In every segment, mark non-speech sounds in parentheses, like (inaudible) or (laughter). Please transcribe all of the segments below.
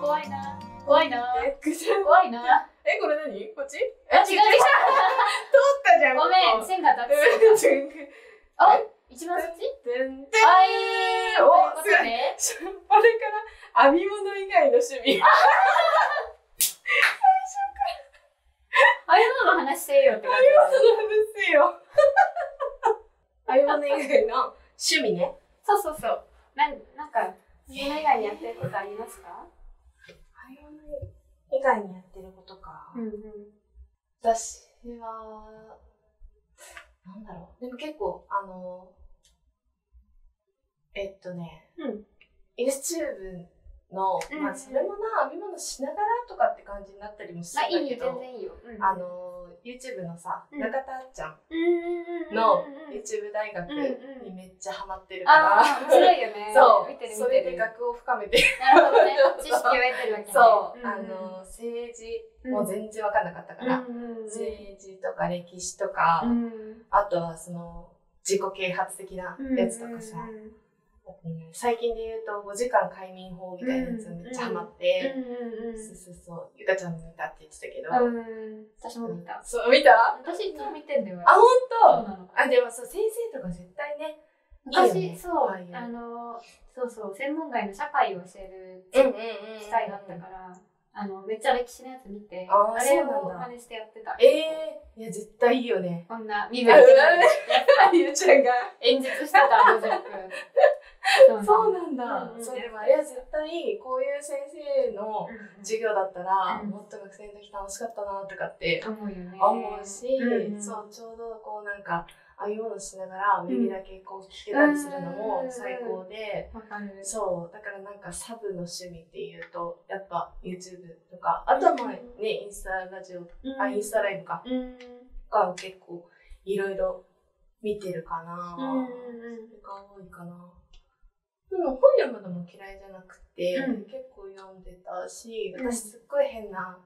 怖いな。怖いな。怖いな。え、これ何？こっち？あ、違う違う。(laughs) 通ったじゃん。ごめん、線が立うんつ。(laughs) ちゅんあ、一番そっちてんてんはい。おということで、しあれから編み物以外の趣味。(laughs) ああいうのの話せよって感じ。話せよ。編み物以外の趣味ね。そうそうそう。なんなんか、それ以外にやってることありますか？編み物以外にやってることか。んうん。私は、なんだろう。でも結構、あの、えっとね、うん。YouTube の、うんまあそれもな、編み物しながらとかって感じになったりもすあ、るんいいよ、だけど、全然いいよ。うんあ、の、YouTube のさ、うん。中田あっちゃん。の YouTube 大学にめっちゃハマってるから、面白いよね。(laughs) そう、見てる見それ。で学を深めて、なるほどね。(laughs) 知識を得てるわけね。そう、あの、政治うん。も全然わかんなかったから、政治とか歴史とか、うん。あとはその自己啓発的なやつとかさ、最近で言うと5時間快眠法みたいなやつめっちゃハマって、そうそうそう。ゆかちゃんも見たって言ってたけど。私も見た。そう見た？私いつも見てんだよ。あ本当？あでもそう先生とか絶対ねいいよ昔、ね。そう、あの、そうそう、専門外の社会を教える機会があったから、あの、めっちゃ歴史のやつ見て、あーあれを真似してやってた。ええー、いや絶対いいよね。こんな身振り手振りやってゆうちゃんが演説してた、(laughs) 50分。そうなんだ、それは。絶対こういう先生の授業だったら、うん。もっと学生の時楽しかったなとかって思うし、そうちょうどこうなんか編み物しながら耳だけこう聞けたりするのも最高で。そうだからなんかサブの趣味っていうとやっぱ YouTube とかあとはまあねインスタラジオあインスタライブか。うん。が結構いろいろ見てるかな、うんうんそれが多いかなでも本読むのも嫌いじゃなくて、うん結構読んでたしうん私すっごい変な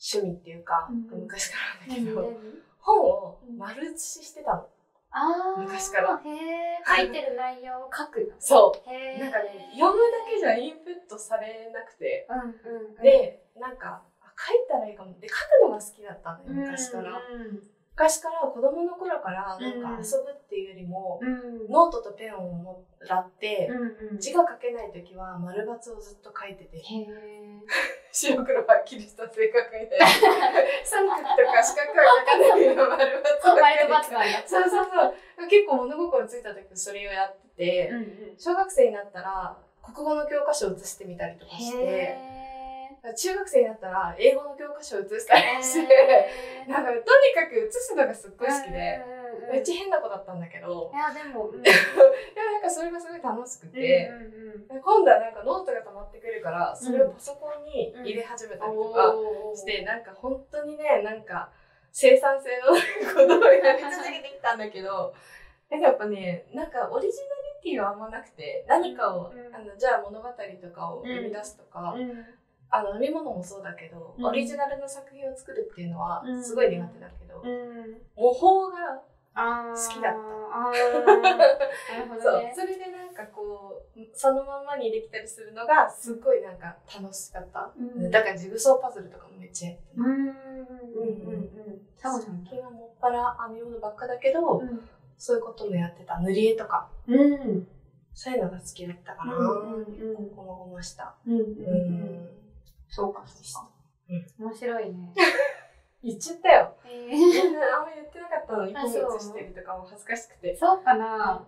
趣味っていうか、うん昔からだけど、本を丸写ししてたの。あー昔からへえ、書いてる内容を書くの。そへう。なんかね、読むだけじゃインプットされなくて。うんうんうん。で、なんか、あ書いたらいいかも。で、書くのが好きだったのよ、昔から。うん昔から子供の頃から、なんかうん遊ぶっていうよりも、うん。ノートとペンをもらって、うんうん。字が書けない時は丸抜をずっと書いてて。(laughs) 白黒はっきりした性格みたいな。(laughs) 三角とか四角は書かないよ、丸抜といてバツがやつ。そうそうそう。結構物心ついた時それをやってて、うんうん。小学生になったら国語の教科書を写してみたりとかして、へ中学生になったら英語の教科書を写したりえ。して、なんかとにかく写すのがすっごい好きで、うんうんうんめっちゃ変な子だったんだけどい、や、でも、うん。(laughs) でもなんかそれがすごい楽しくて、うんうんで今度はなんかノートが溜まってくるから、それをパソコンに入れ始めたりとかして、なんか本当にね、なんか生産性のことをやり続けてきたんだけど、なんかやっぱね、なんかオリジナリティはあんまなくて、何かを、うん。あのじゃあ物語とかを生み出すとか、うんあの編み物もそうだけど、うん。オリジナルの作品を作るっていうのはうん。すごい苦手だけど、うん。模倣が、好きだった。あー。(laughs) なるほそうどね。それでなんかこうそのままにできたりするのがすっごいなんか楽しかった、うん。だからジグソーパズルとかもめっちゃやってうん。うんうんう。最近はもっぱら編み物ばっかだけど、うん。そういうこともやってた。塗り絵とか。うん。そういうのが好きだったかな、うんうんうん。こまごました。うんううんそうかそうか。面白いね。(laughs) 言っちゃったよ。えみんなあんま言ってなかったの。にあ本そう。写してるとかも恥ずかしくて。そうかな。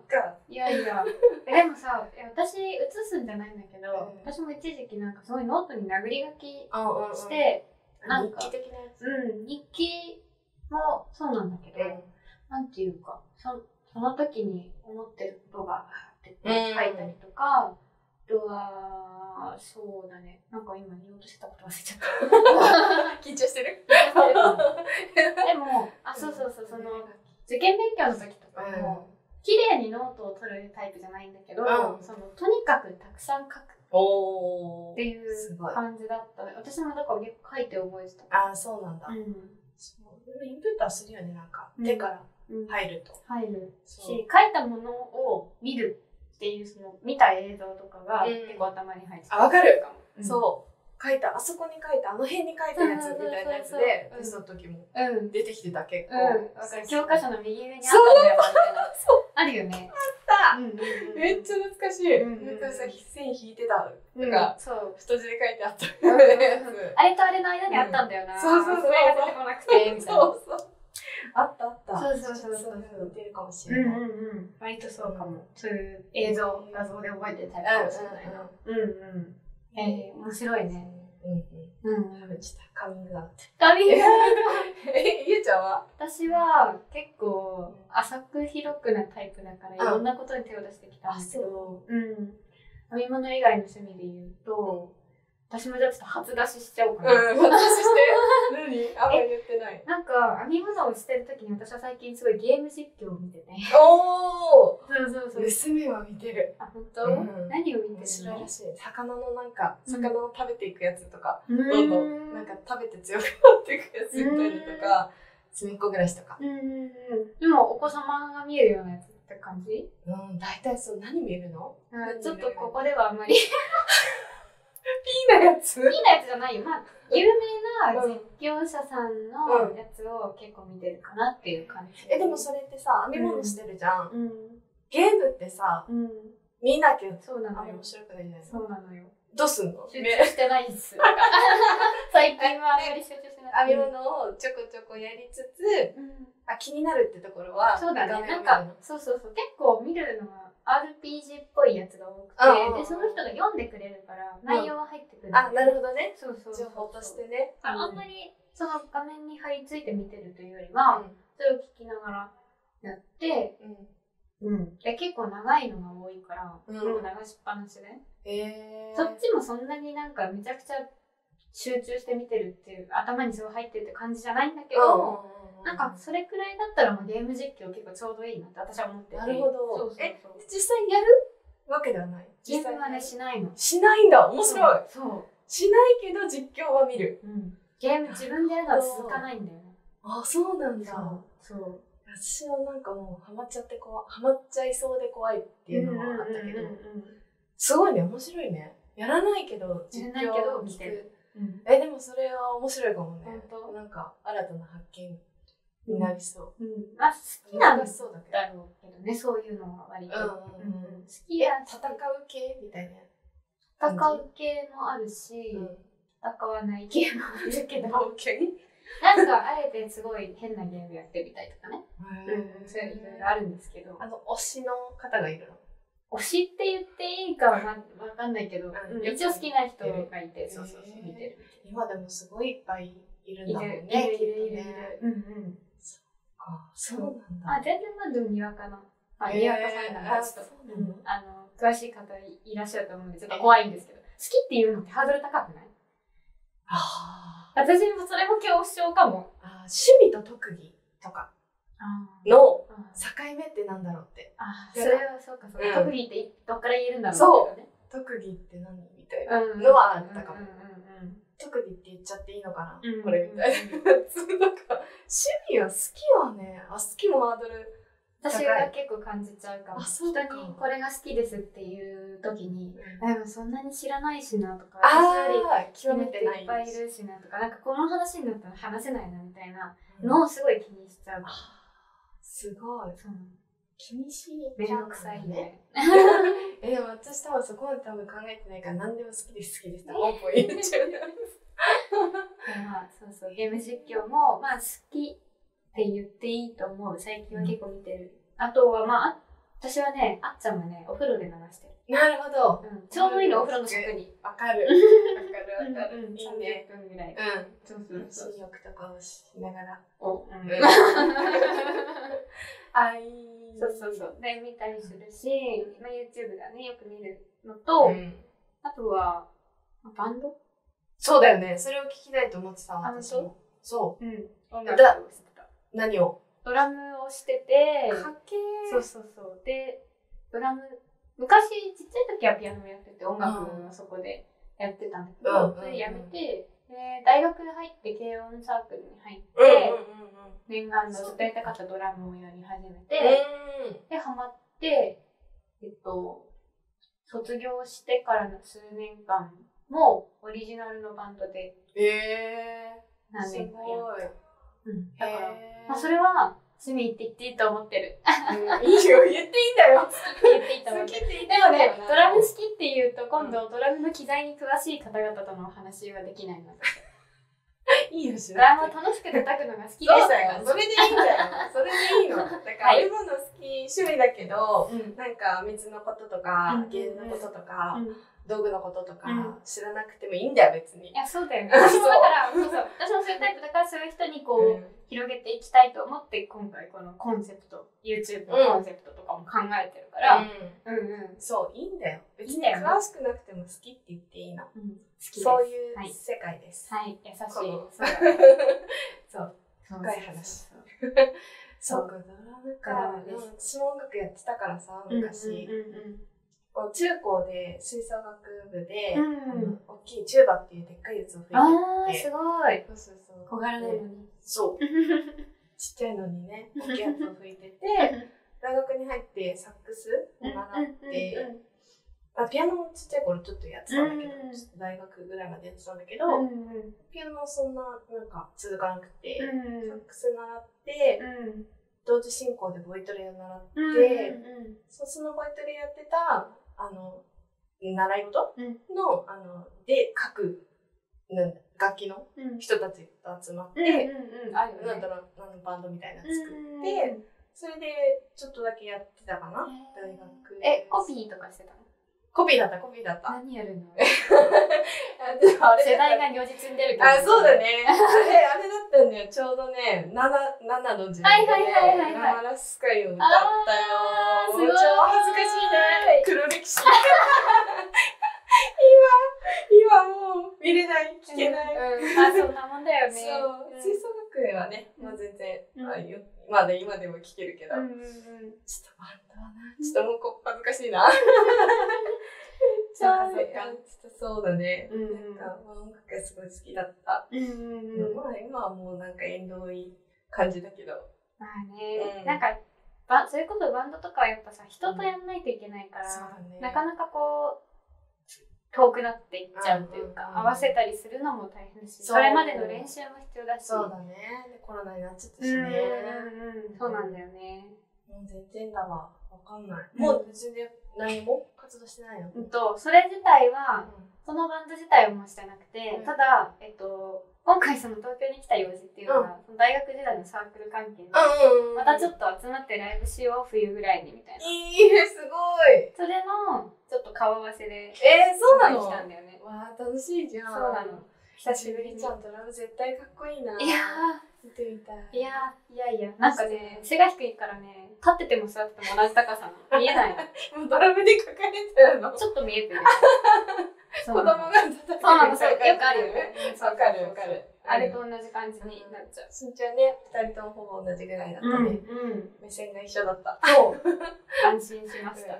いやいや。(laughs) えでもさ、え私写すんじゃないんだけど、うん。私も一時期なんかすごいノートに殴り書きして、なんか日記的なやつ。うん、日記もそうなんだけど、なんていうか、そその時に思ってることがあって書うん。いたりとか、あとは、そうだね、なんか今言おうとしてたこと忘れちゃった。(laughs) 緊張してる。でも、あ、そうそうそう、その、受験勉強の時とかも、綺麗にノートを取るタイプじゃないんだけど、うん。そのとにかくたくさん書くっていう感じだった。ね私もだから結構書いて覚えてた。ああそうなんだ、うん。そう。インプットはするよねなんか、うん。手からうん。入る。と入るし書いたものを見るっていうその見た映像とかがうん。結構頭に入ってあわかる。かも、うん。そう。書いた。あそこに書いた。あの辺に書いたやつみたいなやつでそうそうそうテストの時もうん。うん出てきてた結構、わかる。教科書の右上にあったんだよ。あるよねあうんうんうんめっちゃ懐かしい、うんうんうん。なんかさ線引いてた。うん。かそう。太字で書いてあった。あれとあれの間にあったんだよな、うんそうそう。そうれが出てこなくてみつたいな。そうそうあったあった。そうそうそうそうちょっと似てるかもしうんうんれない、うん割とそうかも。そういう映像画像で覚えてたりかもしれないな。うんうん。えー、面白いね。うんうん。うん。ちゃった。カミングアウト。カミングアウえ (laughs) ゆうちゃんは？ト私は結構浅く広くなタイプだからいろんなことに手を出してきたんだけどう。ん。編み物以外の趣味で言うと私もじゃあちょっと初出ししちゃおうかな、うん私して。(laughs) 何？あんまり言ってない。なんか編み物をしてる時に私は最近すごいゲーム実況を見てて。おおそうそうそう。娘は見てる。あ本当、うん。何を見てるの？らしい。魚のなんかうん。魚を食べていくやつとか、うどんどんなんか食べて強くなっていくやつみたりとか隅っこ暮らしとか。うんでもお子様が見えるようなやつって感じ？うん大体そう。何見るの？うんちょっとここではあんまり (laughs) ピーなやつ？好きなやつじゃないよ。まあ有名な実況者さんのやつを結構見てるかなっていう感じ。えでもそれってさ編み物してるじゃん、うん。ゲームってさうん。見なきゃそうなのよ。面白くないじゃない？そうなのよ。どうすんの？集中してないっす。(laughs) 最近はあんまり集中してない。編み物をちょこちょこやりつつうん。あ気になるってところはそうだね。なんか、そうそうそう。結構見るのは RPG っぽいやつが多くうんうんうんて、で、その人が読んでくれるから、内容は入ってくる。あなるほどね。そうそう情報としてね。ああんまり、その画面に貼り付いて見てるというよりは、それを聞きながらやって、うん。うん。で、結構長いのが多いから、うん。もう流しっぱなしで。えー、そっちもそんなになんかめちゃくちゃ集中して見てるっていう、頭にそう入ってるって感じじゃないんだけど、なんかそれくらいだったらもうゲーム実況結構ちょうどいいなって私は思ってて。なるほどそうそうえ。実際やるわけではない？ゲームはね、しないの。しないんだ面白いそう。しないけど実況は見るうん。ゲーム自分でやるのは続かないんだよね。あそうなんだそう。そう。私はなんかもうハマっちゃって怖ハマっちゃいそうで怖いっていうのはあったけど、すごいね面白いねやらないけど実況やらないけどを聞見てるくうん。えでもそれは面白いかもね本当？なんか新たな発見になりそう、うん。まあ、好きなんだ難しそうだけどろうけどね、そういうのは割と。うん好えきや戦う系みたいな戦う系もあるし、戦わない系もあるけど、なんかあえてすごい変なゲームやってみたいとかね。うんそういういろいろあるんですけど。あの推しの方がいるの？推しって言っていいかはわかんないけど、一応好きな人がいて、そうそうそう、見てる。今でもすごいいっぱいいるんだもんいねる、いる、いる、いる。うんうん。あそう。なんあ、だ全然まあでもにわかな。あ、にわかさんなんだ。あちょっとあの、詳しい方いらっしゃると思うんで、ちょっと怖いんですけど。好きっていうのってハードル高くない？あ私もそれも恐怖症かも。あ趣味と特技とかのあ境目ってなんだろうって。あ、それはそうか、そうか。うん。特技ってどっから言えるんだろうけどね。特技って何？みたいなうんのはあったかもうんうんうん特技って言っちゃっていいのかな、うん。これみたいな。(laughs) やつなんか趣味は好きはねあ好きもハードル私は結構感じちゃうかも。人にこれが好きですっていう時に、ああでもそんなに知らないしなとか、私より極めていっぱいいるしなとか、なんかこの話になったら話せないなみたいなうん。のをすごい気にしちゃう。あすごい。気にしいめんどくさいね。(laughs) えでも私多分そこまで多分考えてないから何でも好きです好きですってポンポン言っちゃうまあ、そうそう、ゲーム実況も、まあ好きって言っていいと思う。最近は結構見てる。あとは、まあ、あ私はね、あっちゃんはね、お風呂で流してる。なるほどうん、ちょうどいいの、お風呂の尺に。わかるわかる (laughs) いいね30分ぐらい。うそうそうんそう。新欲とかをしながら。お、うん。うん。あいいそうそうそう。で、見たりするし、まあ、YouTube だね、よく見るのと、うん。あとは、まあバンド？そうだよね。それを聞きたいと思ってたあ私も。そう。ん。音だ楽をしてた。う何を？ドラムをしてて、かっけー。そうそうそう。で、ドラム昔ちっちゃい時はピアノもやってて音楽もそこでやってたんだけど、うんそれやめて、で大学入って軽音サークルに入って、念願のずっとやりたかったドラムをやり始めて、うん。で、ハマって、えっと、卒業してからの数年間もオリジナルのバンドでえー、何す年か。うん、だから、まあ、それは趣味って言っていいと思ってる。うんいいよ、言っていいんだよ。言っていいと思ってる。でもね、ドラム好きって言うと、今度ドラムの機材に詳しい方々とのお話はできないので。いいよ、知ドラムをて楽しく叩くのが好きですそうだよ。それでいいんだよ。それでいいの。だから、はい編み物好き、趣味だけど、うん。なんか水のこととかうん、芸のこととか、うん道具のこととかうん知らなくてもいいんだよ、別にい。や、そうだよね。(laughs) 私もだから、そうそう。私もそういうタイプだから、そういう人にこう、うん広げていきたいと思って、今回このコンセプト、YouTube のコンセプトとかも考えてるから、うん、うん、そう、いいんだよ。別に詳しくなくても好きって言っていいの。うん。好きです。そういうはい世界です。はい、優しい。そう (laughs) 深い話そうか、ドラムか。ドラムでもです私も音楽やってたからさ、そう昔。うんこう中高で吹奏楽部で、うん大きいチューバっていうでっかいやつを吹いてあ。すごい。そうそうそう。小柄なのでに。そう。(laughs) ちっちゃいのにね、大きいやつを吹いてて、(laughs) 大学に入ってサックスを習って、あピアノもちっちゃい頃ちょっとやってたんだけど、うんちょっと大学ぐらいまでやってたんだけど、うんうんピアノはそんななんか続かなくて、うんサックス習って、うん同時進行でボイトレを習って、うんそそのボイトレやってたあの習い事？うん。の,、あので各なんだ楽器のうん。人たちと集まって、うんうんあるよねなんだろうあのバンドみたいなの作って、うんそれでちょっとだけやってたかな、大学えコピーとかしてたの？コピーだったコピーだった。何やるの？世代が如実に出るけどあそうだね。あれあれだったんだよ。ちょうどね 7, 7の時代で、はいはいはいはいはい。ラスカイを歌ったよ。すごい。超恥ずかしいね。黒歴史。(laughs) 今今もう見れない聞けない、うんあそんなもんだよね。そう。うん。吹奏楽はね、まあ、うん全然、うん。あよまだ今でも聴けるけど、うんうんうん。ちょっとバンドはな。ちょっともうこ恥ずかしいな (laughs) そっかそっかちょっとそうだね、うんうん。なんか、まあ、音楽がすごい好きだった、うんうんうん。まあ今はもうなんか縁遠い感じだけど。まあね、うん。なんかばそれこそバンドとかはやっぱさ人とやんないといけないから、そうだね。なかなかこう遠くなっていっちゃうというか、うんうんうん合わせたりするのも大変だしそれまでの練習も必要だし。そうだね。でコロナになっちゃったうんうんしね、うんうん。そうなんだよね。もう全然だわわかんない、うん。もう全然何も活動してないの、うんとそれ自体はうそのバンド自体はもうしてなくて、うん。ただえっと今回その東京に来た用事っていうのは、大学時代のサークル関係で、またちょっと集まってライブしよう冬ぐらいにみたいな。いいねすごい。それのちょっっと顔合わせでえー、そうなの？来たんだよね。わあ楽しいじゃん。そうなの。久しぶり。にちゃんドラム絶対かっこいいな。いや見てみたい。ーいやーいやいやなんかね背が低いからね立ってても座ってても同じ高さなの。(laughs) 見えないの。もうドラムで書かれてるの。ちょっと見えてる。(laughs) 子供が叩いてる。そうなのそうよくあるよねわかる。わかるあれと同じ感じになっちゃう。身長ね二人ともほぼ同じぐらいだったね、うん目線が一緒だった。そう。(laughs) 安心しました。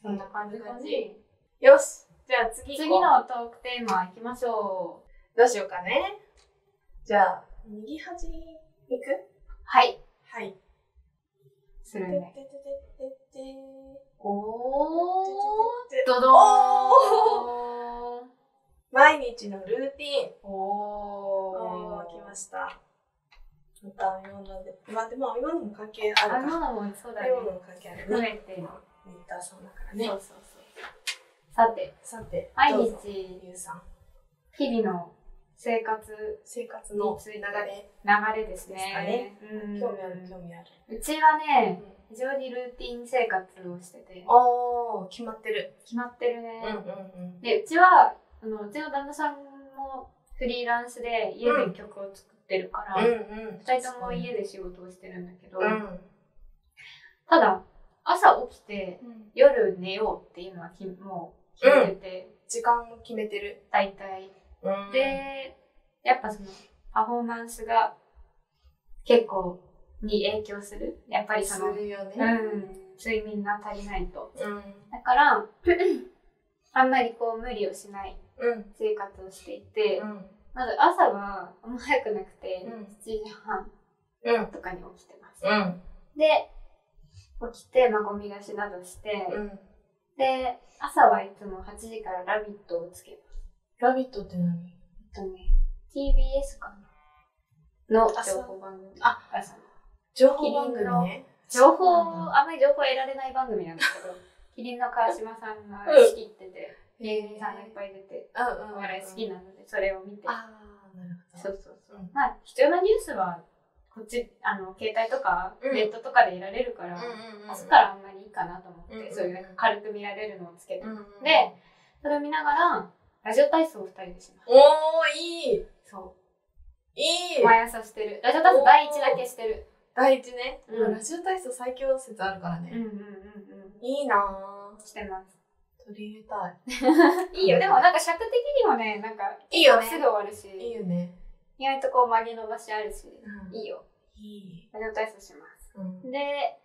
そんな感じ感じでよし。じゃあ次次のトークテーマいきましょう。どうしようかねじゃあ右端に行く？はい。はい。するね。ててててておー。ててドドーン。毎日のルーティン。おおー来ました。また編み物で。まあでも編み物も関係あるか。あ今のもそうだね。編み物も関係ある増ねえて。るミッターさんだからそうねそうそう。さて。さて毎どうぞ日ゆうさん。日々の生活生活の流れ流れですですかね。ねうん。興味ある興味ある。うちはね非常にルーティン生活をしてて。おー決まってる。決まってるね、うんうんでうちはあのうちの旦那さんもフリーランスで家で曲を作ってるから、うん二うん。2人とも家で仕事をしてるんだけど、うん。ただ朝起きてうん。夜寝ようっていうのはきもう決めてて、時間も決めてる。大体。うんでやっぱそのパフォーマンスが結構に影響するやっぱりそのするよねうん睡眠が足りないと。うん。だから、(clears throat) あんまりこう無理をしないうん。生活をしていて、うん。まず朝はあんま早くなくて、うん7時半うん。とかに起きてます。うん。で、起きて、まあ、ゴミ出しなどして、うん。で、朝はいつも8時からラビットをつけます。ラビットって何？えっとね、TBS かなの朝情報番組。あ朝の情報番組ね。情報、あんまり情報得られない番組なんですけど、(laughs) キリンの川島さんが仕切ってて、芸人さんがいっぱい出て。お笑い好きなので、それを見て。ああ、なるほど。そうそうそう。うんまあ、必要なニュースは、こっち、あの、携帯とか、うんネットとかで得られるから、うんうんうん。朝からあんまりいいかなと思って、そういうなんか軽く見られるのをつけて。で、それを見ながら、ラジオ体操を二人でします。おー、いいそ。いうい毎朝してる。ラジオ体操第一だけしてる。第一ね。うんラジオ体操最強説あるからね。うんうんうんいいなうん。してま。取り入れたい。(laughs) いいよ。でもなんか尺的にもね、なんか、いいよねすぐ終わるし、いいよね。意外とこう曲げ伸ばしあるし、うんいいよ。いい。ラジオ体操します。うん。で、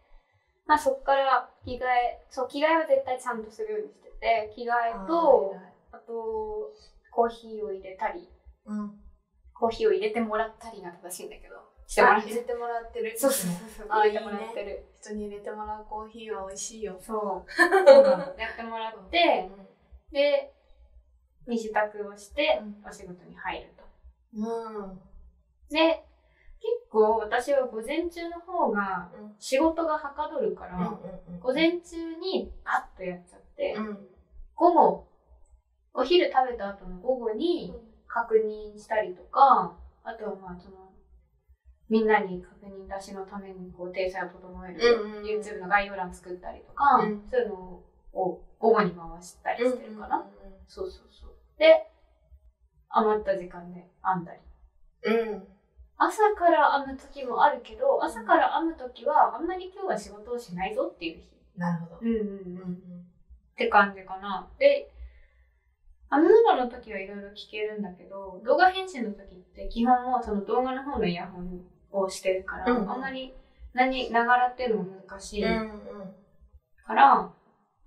まあそっから着替え、そう、着替えは絶対ちゃんとするようにしてて、着替えと、あと、コーヒーを入れたり、うん。コーヒーを入れてもらったりが正しいんだけど、してもらってる。あ入れてもらってる。そうそうそう入れてもらってる。人に入れてもらうコーヒーは美味しいよ。そう。やってもらって、で、身支度をして、お仕事に入ると。うん。で、結構私は午前中の方がうん仕事がはかどるから、うん。午前中にパッとやっちゃって、うん。午後、お昼食べた後の午後に確認したりとか、あとはまあその、みんなに確認出しのためにこう体裁を整える、うんうんうん YouTube の概要欄作ったりとか、うんそういうのを午後に回したりしてるかな。うそうそうそう。で、余った時間で編んだり。ん。うん。朝から編む時もあるけど、朝から編む時はあんまり今日は仕事をしないぞっていう日。なるほど。うんうんうんうん。って感じかな。で、編むのの時はいろいろ聞けるんだけど、動画編集の時って基本もうその動画の方のイヤホンをしてるから、うんあんまり何、ながらっていうのも難しいうんかうん。ら、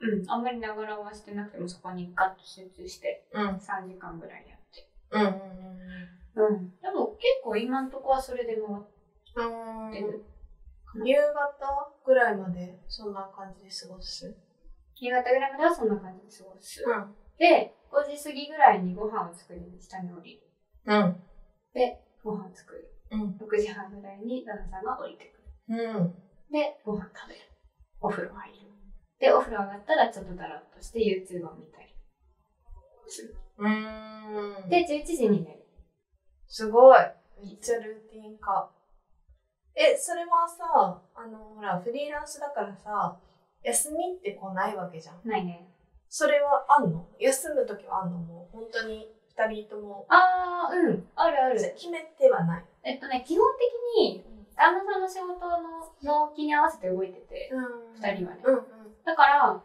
うん、あんまりながらはしてなくてもそこにガッと集中してうん。3時間ぐらいやって。うんうんうん。でも結構今んとこはそれで回うん。ってる。夕方ぐらいまでそんな感じで過ごす？夕方ぐらいまではそんな感じで過ごす。ん。で、5時過ぎぐらいにご飯を作りに下に降りる。うん。で、ご飯を作る。うん。6時半ぐらいに旦那さんが降りてくる。うん。で、ご飯食べる。お風呂入る。で、お風呂上がったらちょっとだらっとして YouTube を見たりする。うん。で、11時に寝る。すごい。めっちゃルーティン化。え、それはさ、あの、ほら、フリーランスだからさ、休みってこうないわけじゃん。ないね。それはあんの？休むときはあんの？もう、本当に二人とも。あー、うん。あるある。決めてはない。えっとね、基本的に、旦那さんの仕事の納期に合わせて動いてて、うん二人はね。うんうん。だから、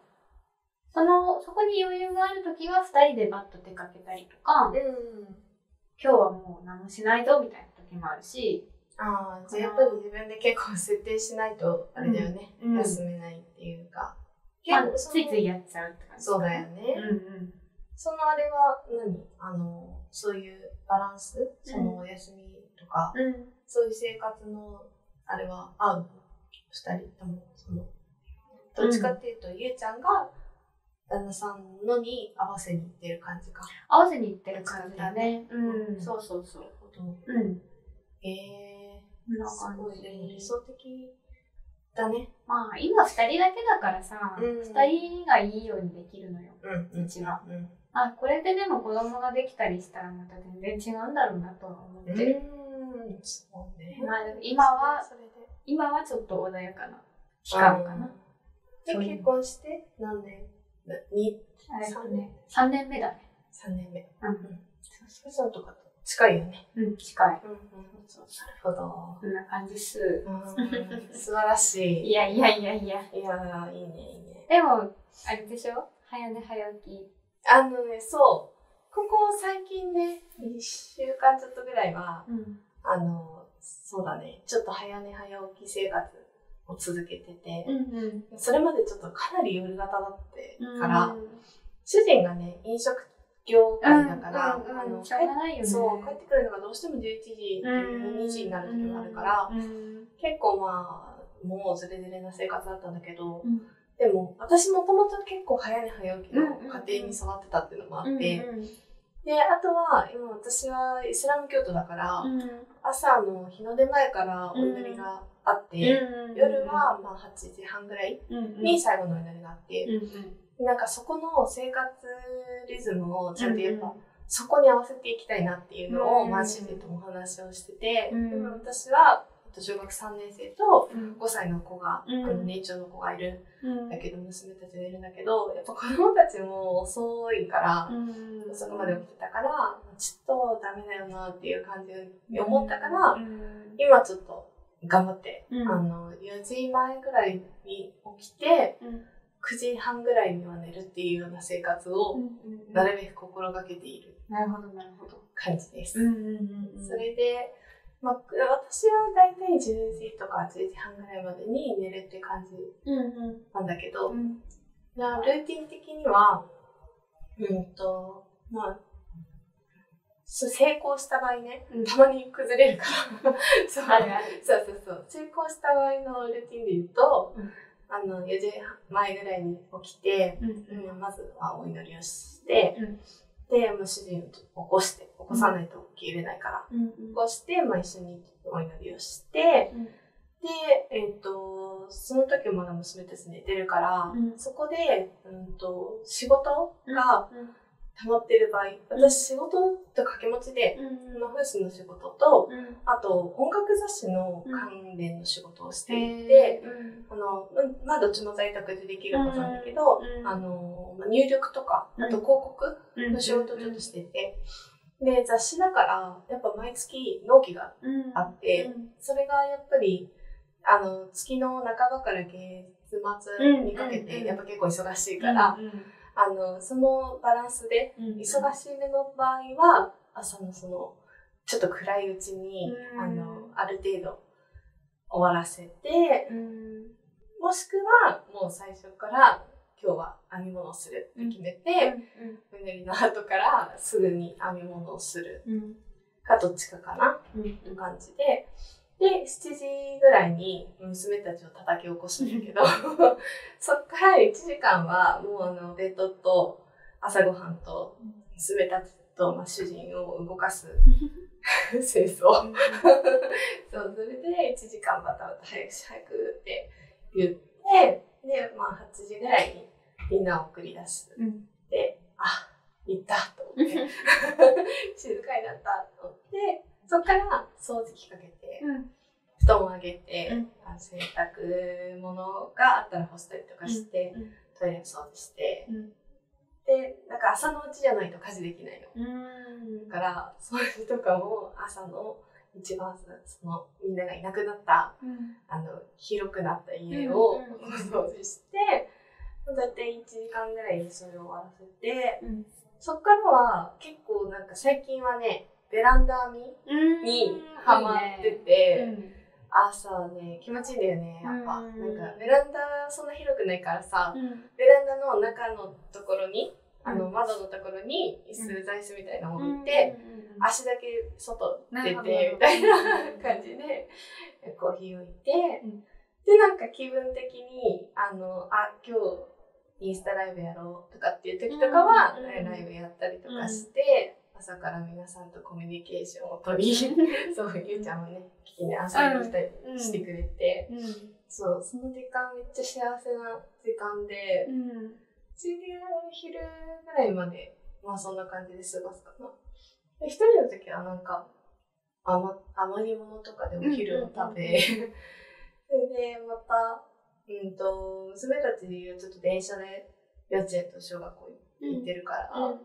その、そこに余裕があるときは二人でバッと出かけたりとか、うん。今日はもう何もしないぞみたいな時もあるし、ああ、じゃあやっぱり自分で結構設定しないと、あれだよね、うん休めないっていうか。まあ、ついついやっちゃうって感じ。そうだよね。うんうん。そのあれは何？あの、そういうバランス？そのお休みとか、うん。そういう生活のあれは合う？二人とも、その、どっちかっていうと、ゆうちゃんが旦那さんのに合わせに行ってる感じか。合わせにいってる感じだね。うん。そうそうそう。うん。ええこんなー、す感ごい、でも理じ。想的だね。まあ、今二人だけだからさ、うん二人がいいようにできるのよ。うんうちは。うん。あ、これででも子供ができたりしたらまた全然違うんだろうなとは思ってうる。ん、そうね。まあ今は今はちょっと穏やかな期間かな。で、結婚して何年？にえっとね、3年？目だね。3年目。うん。福さんとかと近いよね。うん、近い。うんうん。そうなるほど。こんな感じっす。うん素晴らしい。いやいやいやいや。いやー、いいね、いいね。でも、あれでしょ？早寝早起き。あのね、そう。ここ最近ね、1週間ちょっとぐらいは、うん。あの、そうだね、ちょっと早寝早起き生活を続けてて、うんうんそれまでちょっとかなり夜型だってから、うん主人がね、飲食業界だから、うんうんあのしょうがないよね。そう、帰ってくるのがどうしても11時っていう2時になる時もあるから、うん。結構まあ、もうズレズレな生活だったんだけど、うん。でも私もともと結構早寝早起きの家庭に育ってたっていうのもあって、で、あとは今私はイスラム教徒だから、うん。朝の日の出前からお祈りがあって、うん夜はまあ8時半ぐらいに最後のお祈りがあって、うんなんかそこの生活リズムをちゃんとやっぱ、うんそこに合わせていきたいなっていうのを、うんまあ主人ともお話をしてて、うん。私はえっと小学3年生とうん。5歳の子が、うんあの年長の子がいる。うん。んだけど娘たちがいるんだけどやっぱ子供たちも遅いから、うん。遅くまで起きてたからちょっとダメだよなっていう感じに思ったから、うん。今ちょっと頑張って、うん。あの4時前ぐらいに起きてうん9時半ぐらいには寝るっていうような生活をなるべく心がけているなるほどなるほど。感じです。うんうんうんそれで、まあ、私はだいたい10時とか10時半ぐらいまでに寝るって感じうんうん。なんだけど、うん。なルーティン的には、うんと、まあ、成功した場合ね、うん。たまに崩れるから。(laughs) そうそうそうそう。成功した場合のルーティンで言うと、うんあの、4時前ぐらいに起きて、うんうん。まずはお祈りをして、うんで、もう主人を起こして、起こさないと起きれないから、うん起こして、まあ、一緒にお祈りをして、うん。で、えっ、と、その時まだ娘たち寝てるから、うん。そこで、うんと、仕事がうん溜まってる場合、私仕事と掛け持ちで、うん。まあ、風水の仕事と、うん。あと音楽雑誌の関連の仕事をしていへて、ーうん。あの、うんまあどっちも在宅でできることなんだけど、うん。あの、まあ入力とか、あと広告の仕事をちょっとしてて、で、雑誌だから、やっぱ毎月納期がうんあって、うん。それがやっぱり、あの、月の半ばから月末にかけて、やっぱ結構忙しいから、あの、そのバランスで、うん。忙しめの場合は、朝のその、ちょっと暗いうちに、うん。あの、ある程度終わらせて、うん。もしくは、もう最初から、今日は編み物をするって決めて、お祈りの後からすぐに編み物をする。うん。かどっちかかなうん。っていう感じで、で、7時ぐらいに娘たちを叩き起こすんだけど、(laughs) そっから1時間はもうあの、ベッドと朝ごはんと娘たちと、まあ、主人を動かす (laughs) 清掃。(laughs) そう、それで1時間バタバタ早くし早くって言って、で、まあ8時ぐらいにみんなを送り出す。うんで、あ、行ったと思って、静かになったと思って、そっから掃除機かけて、うん。布団を上げて、うん。あ洗濯物があったら干したりとかして、うん。トイレ掃除して、うん。で、なんか朝のうちじゃないと家事できないの。うん。だから、掃除とかも朝の一番そのみんながいなくなったうん。あの広くなった家を掃除して、だいたい1時間ぐらいでそれを終わらせて、うん。そっからは結構なんか最近はね、ベランダ編みにハマってて、朝ね、気持ちいいんだよね、やっぱ。うんなんかベランダそんな広くないからさ、うん。ベランダの中のところに、あのうん窓のところに椅子、座椅子みたいなのをうん。置いて、うん。足だけ外出てみたいな (laughs) 感じでコーヒー置いて、うん。でなんか気分的にあのあ今日インスタライブやろうとかっていう時とかは、うん。ライブやったりとかして、朝から皆さんとコミュニケーションを取り (laughs) そうゆうちゃんもね聞きに朝にしたりうん。してくれて、うん。そうその時間めっちゃ幸せな時間で、うん。それで昼ぐらいまで、まあそんな感じで過ごすかな。で一人の時はなんか、余余り物とかでお昼を食べ、(laughs) それでまた、うんと、娘たちはちょっと電車で幼稚園と小学校行ってるから、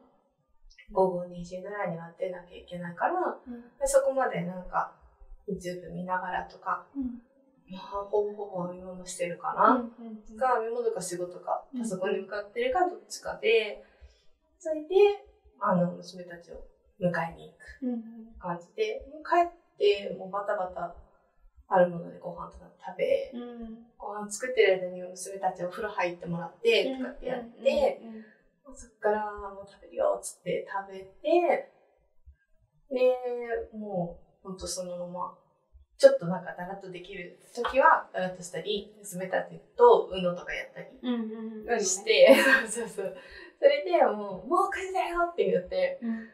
午後2時ぐらいには出なきゃいけないから、でそこまでなんか、YouTube 見ながらとか、まあ、ほぼほぼ編み物してるかな。か編み物か仕事かうんパソコンに向かってるかどっちかで、それであの娘たちを迎えに行く感じでもう帰ってもうバタバタあるものでご飯とか食べ、うん。ご飯作ってる間に娘たちお風呂入ってもらって、とかってやって、うんそっからもう食べるよっつって食べて、で、もうほんとそのまま、ちょっとなんかだらっとできる時はだらっとしたり、娘たちと UNO とかやったりうんうんうん。して、そうそうそう。それでもう、もう9時だよって言って、うん。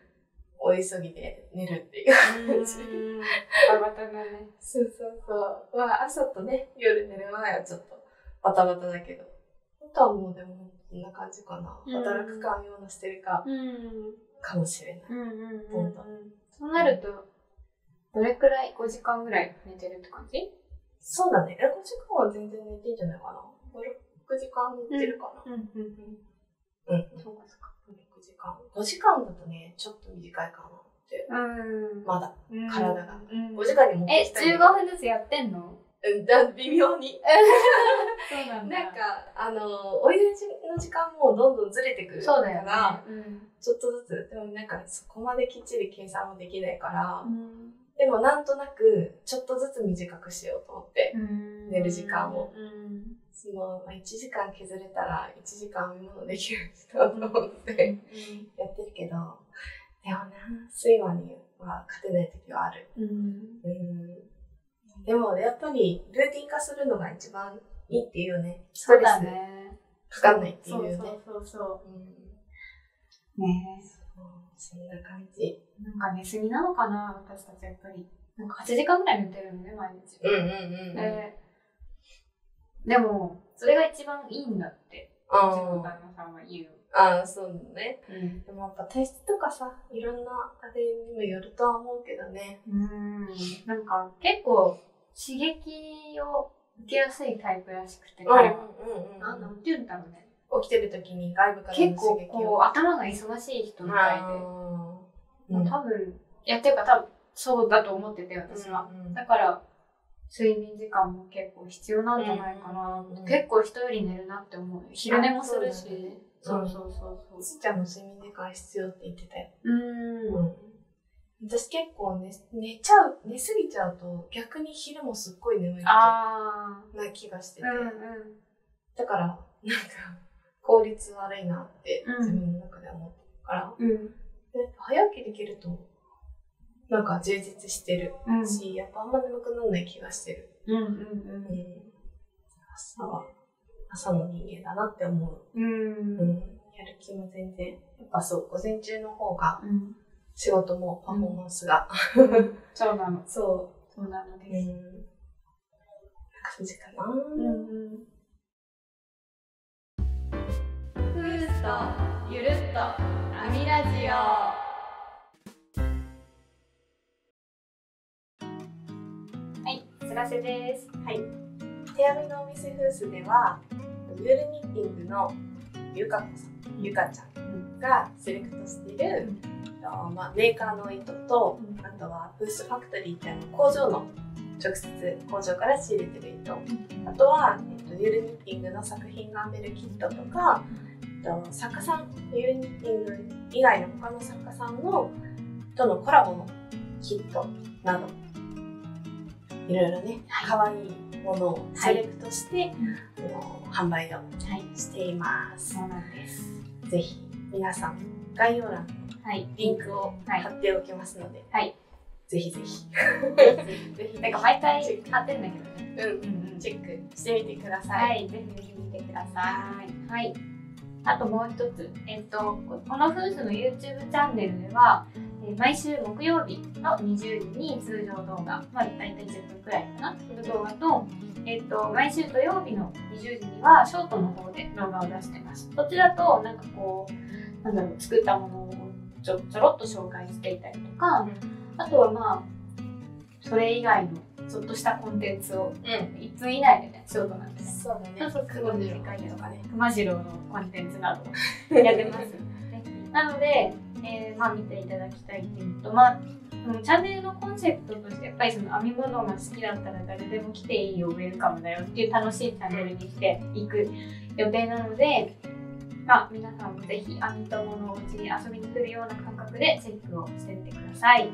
お急ぎで寝るっていう。うん。バタバタだね。そうそうそう。まあ朝とね、夜寝る前はちょっとバタバタだけど、あとはもうでもこんな感じかな。うん働くか編み物してるかうん。かもしれない。うんうんうんほんとそうなると、どれくらい ?5 時間ぐらい寝てるって感じ？そうだね。え、5時間は全然寝てんじゃないかな。5、6時間寝てるかな。うんうんうん。うん。そうかそうか。6時間。5時間だとね、ちょっと短いかなって。うん。まだ。うん体がうん5時間に持ってえ、きたいんだ15分ずつやってんの？うんだ微妙に。(laughs) そうなんなんか、あの、お湯の時間もどんどんずれてくるそうだよねから、。うん。ちょっとずつ、でもなんかそこまできっちり計算もできないから、うんでもなんとなくちょっとずつ短くしようと思って、寝る時間をうん。その、まあ、1時間削れたら1時間編み物できる人だと思ってやってるけど、でもな、睡魔には勝てない時はある。うん。うん。でもやっぱりルーティン化するのが一番いいっていうね。ストそうだレスね。かかんないっていうね。そうそうそううんそう。ねそうそんな感じ。なんか寝すぎなのかな私たちやっぱり。なんか8時間ぐらい寝てるのね、毎日。うんうんうんうん。ででも、それが一番いいんだって、あうちのー旦那さんは言う。あー、そうね。うん。でもやっぱ体質とかさ、いろんなあれにもよるとは思うけどね。うん。なんか結構刺激を受けやすいタイプらしくて、彼は。うんうんなんなんて言うんだろうね。起きてる時に外部からの結構刺激こを。う頭が忙しい人みたいで。う多分、いやっていうか多分そうだと思ってて私は。うんうんだから、睡眠時間も結構必要なんじゃないかな。うん結構人より寝るなって思う。昼寝もするし。そだねそううそうそうすーちゃんも睡眠時間必要って言ってたよ。うん。私結構寝寝ちゃう、寝すぎちゃうと逆に昼もすっごい眠いな気がしてて。あ。うんうん。だから、なんか、効率悪いなってうん自分の中で思ってるから、うん。で早起きできると、なんか充実してるうん。し、やっぱあんま眠くならない気がしてる。うんうんうん。朝は、朝の人間だなって思う。うん。ううん。ん。やる気も全然、やっぱそう、午前中の方がうん。仕事もパフォーマンスが、そうなの。そそうなのう、です。ん。感じかな。うんうん。ふーすとゆるっとアミラジオ。はい、お知らせです。はい。手編みのお店フースでは、ウールニッティングのゆかこさん、ゆかちゃんがセレクトしている、とまあ、メーカーの糸と、あとはフースファクトリーってあの工場の直接工場から仕入れてる糸、あとは、えっと、ユールニッティングの作品が編めるキットとか、えっと、作家さん、ユールニッティング以外の他の作家さんのとのコラボのキットなど、い。ろいろね、はい可愛いものをセレクトして、あの販売をはい、しています。そうなんです。ぜひ皆さん概要欄にはい。リンクをはい貼っておきますので、はい。ぜひぜひ。ぜひ (laughs) なんか毎回貼ってんだけどね。うんうんチェックしてみてくださ。はいい、ぜひぜひ見てください。はい。あともう一つ、えっと、ここのフースの YouTube チャンネルでは、えー毎週木曜日の20時に通常動画、まあ大体10分くらいかな、の動画と、えっと、毎週土曜日の20時にはショートの方で動画を出してます。そっちだと、なんかこう、なんだろう、作ったものをちょちょろっと紹介していたりとか、あとはまあ、それ以外のちょっとしたコンテンツをうん。1分以内でね、ショートなんでね。そうだね。そうそうくまじろかとかね。熊次郎のコンテンツなどを (laughs) やってます。なので、えーまあ、見ていただきたいっていうのと、まあ、チャンネルのコンセプトとしてやっぱりその編み物が好きだったら誰でも来ていいよウェルカムだよっていう楽しいチャンネルにしていく予定なので、まあ、皆さんもぜひ編み友のお家に遊びに来るような感覚でチェックをしてみてください。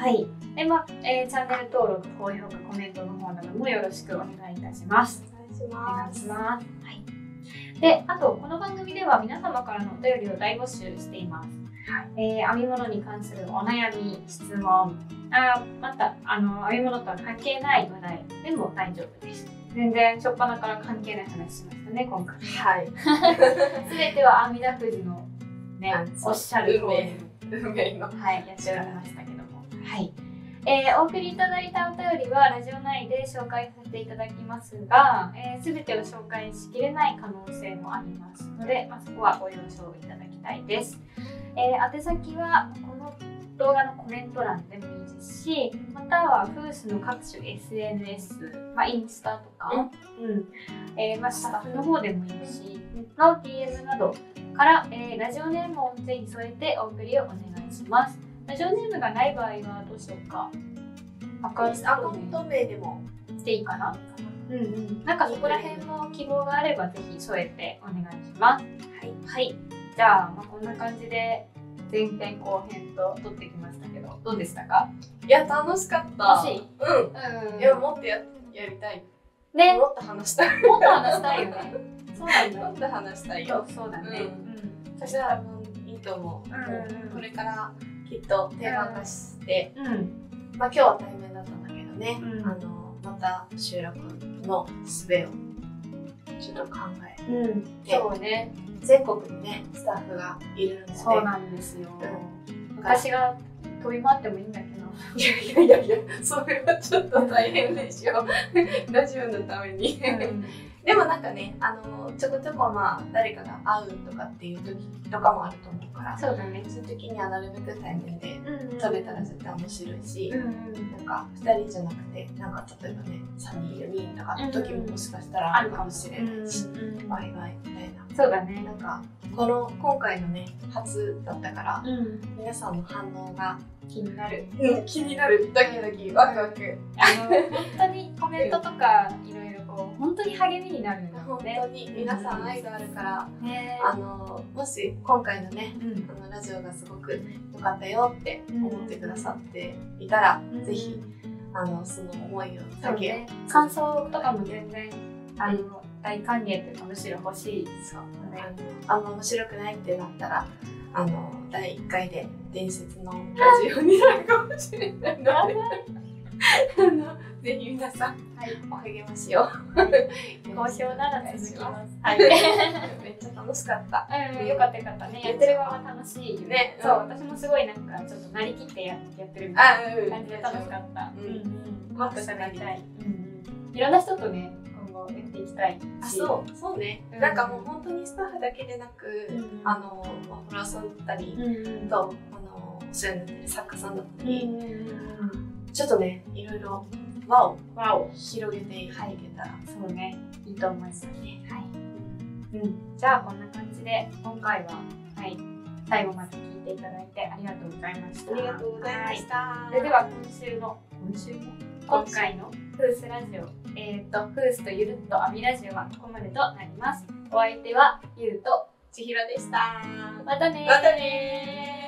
はい。で、まあ、えーチャンネル登録、高評価、コメントの方などもよろしくお願いいたします。お願いしお願ますいします。はい。で、あと、この番組では皆様からのお便りを大募集しています。えー編み物に関するお悩み、質問、あーまた、あの、編み物とは関係ない話題でも大丈夫です。全然、初っ端から関係ない話しましたね、今回。はい (laughs) すべては阿弥陀仏のねあ、おっしゃる通り運命のはい、やっておりましたけども。はい。えーお送りいただいたお便りはラジオ内で紹介させていただきますが、えー、全てを紹介しきれない可能性もありますので、まあ、そこはご了承いただきたいです。えー宛先は動画のコメント欄でもいいですし、またはフースの各種 SNS、まあ、インスタとか、うんえーまあ、スタッフの方でもいいし、の DM などから、えーラジオネームを音声に添えてお送りをお願いします。ラジオネームがない場合はどうしようか。アカウント名でもでいいかな。うんうん。なんかそこら辺の希望があればぜひ添えてお願いします。はいはい。じゃあ、まあ、こんな感じで前編後編と撮ってきましたけど、どうでしたか？いや楽しかった。楽しい？うん。うん。いやもっとややりたい。ね、もっと話したい。もっと話したいよね。そうだ。よ。もっと話したいそようそうだね。ううん。そしたらもういいと思う、うん。これからきっと定番化して、うん。まあ今日は対面だったんだけどね、うん。あのまた収録の術をちょっと考えうん。そうね。全国にねスタッフがいるのでそうなんですよ。う私が飛び回ってもいいんだけど。(laughs) いやいやいやそれはちょっと大変でしょ (laughs) ラジオのためにでもなんかねあのちょこちょこまあ誰かが会うとかっていう時とかもあると思うからそうだね。そういう時にはなるべく対面でうん撮れたら絶対面白いし、うんうん。なんか2人じゃなくてなんか例えばね3人4人とかの時ももしかしたらあるかもしれないし、うんワイワイみたいなそうだねな。んかこの今回のね初だったからうん。皆さんの反応が、気になる。(laughs) 気になるドキドキワクワクあの、本当にコメントとかいろいろ本当に励みになるんだ本。当に。皆さん愛があるから。ね。あのもし今回のねうん。あのラジオがすごく良かったよって思ってくださっていたら、うん。ぜひあのその思いをだけ、ね。感想とかも全然、あの、大歓迎というか、むしろ欲しい。そう。ねあんま面白くないってなったらあの第1回で伝説のラジオになるかもしれないのであのぜひ皆さん、はいお励ましを好評なら続きます。はい。めっちゃ楽しかったうん、よかったよかったね。やってる側は楽しいよねそう、私もすごいなんかちょっとなりきってややってるみたいな感じで楽しかった。うんうん。もっと喋りたい。うんうん。いろんな人とね、今後やっていきたいし。あそうそうね、うんなんかもう本当にスタッフだけでなく、うんあのまあフォロワーさんだったり。とあのお世話になってる作家さんだったり。ちょっとねいろいろ輪をわお。広げていけたら、そうね。いいと思いますね。はい。うん。じゃあこんな感じで今回ははい最後まで聞いていただいてありがとうございました。ありがとうございました、はいそれでは今週の今週の？今回のフースラジオえっ、とフースとゆるっとアミラジオはここまでとなります。お相手はゆうと千尋でしたまたねーまたねー